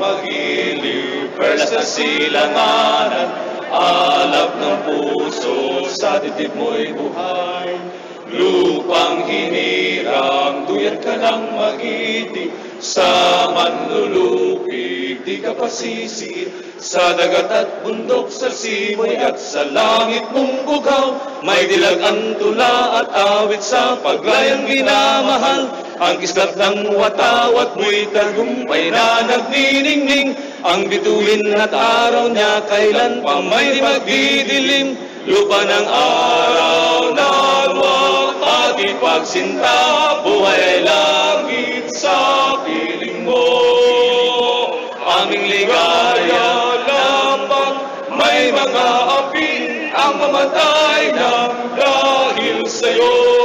magiliw, perlas na silanganan, alab ng puso, sa dibdib mo'y buhay. Lupang hinirang, duyat ka lang magiti, sa manlulupig, di ka pasisi, sa dagat at bundok, sa simoy at sa langit mong bugaw, may dilag ang tula at awit sa paglayang minamahal, ang kislat ng watawat mo'y tagumpay na nagniningning, ang bituin at araw niya kailan pa may magdidilim, lupa ng araw na at ipagsinta, buhay ay langit sa piling mo. Aming ligaya lamang, may mga api ang mamatay na dahil sa'yo.